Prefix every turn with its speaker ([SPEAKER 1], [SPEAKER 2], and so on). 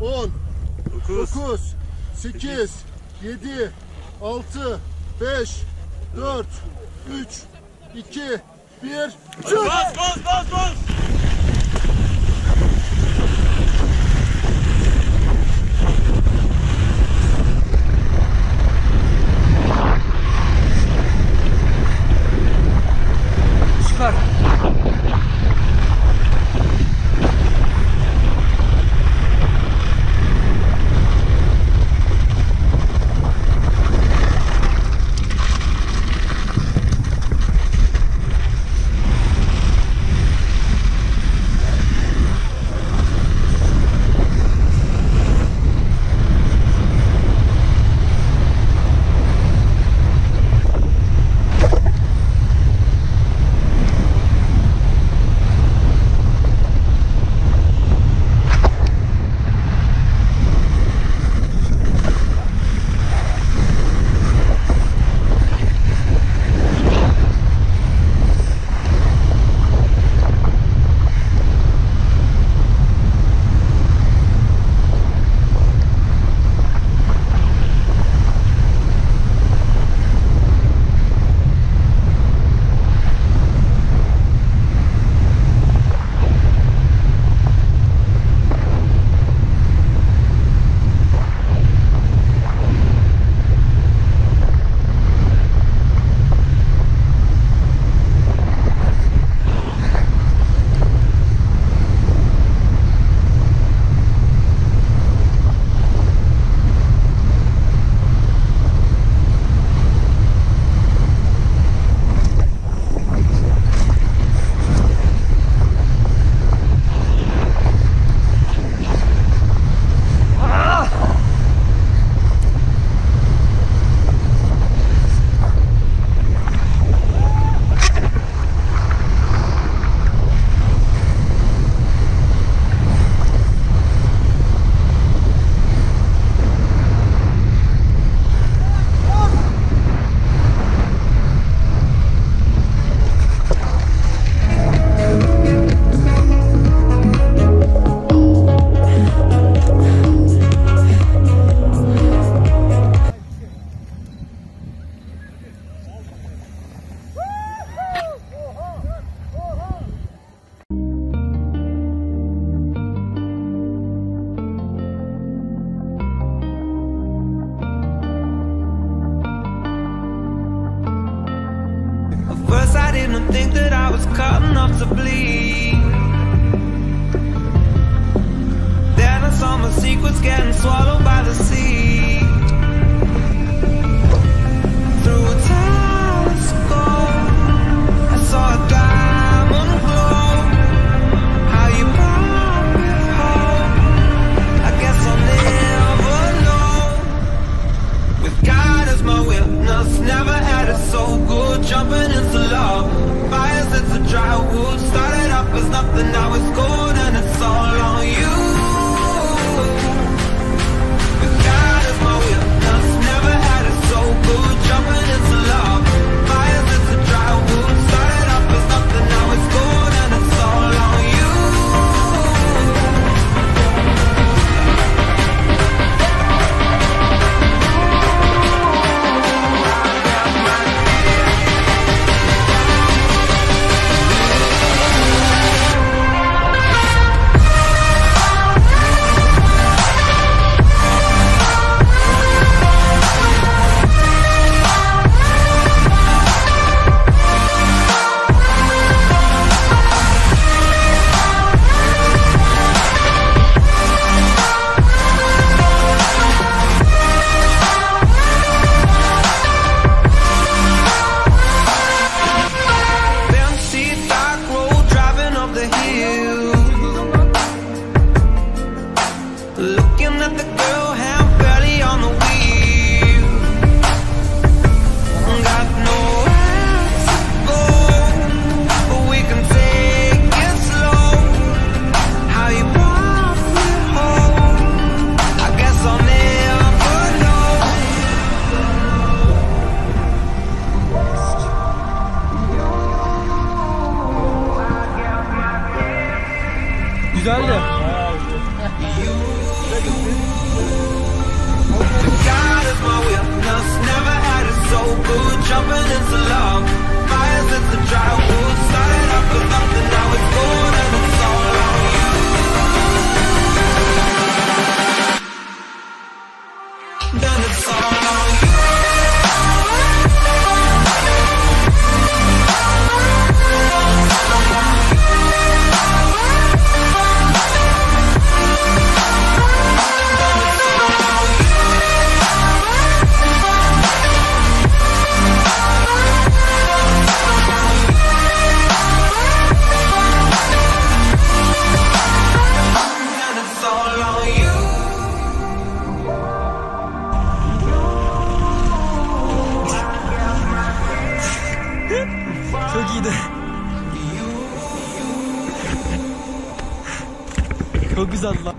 [SPEAKER 1] 10,
[SPEAKER 2] 9,
[SPEAKER 1] 9, 8, 7, 6, 5, 4, 3, 2, 1, çık!
[SPEAKER 2] Bas bas bas bas.
[SPEAKER 3] I think that I was cut enough to bleed. Then I saw my secrets getting swallowed by the sea My witness, never had it so good. Jumping into love, fires into dry wood. Started up as nothing, now it's gold, and it's all on you.
[SPEAKER 1] Çok güzel lan.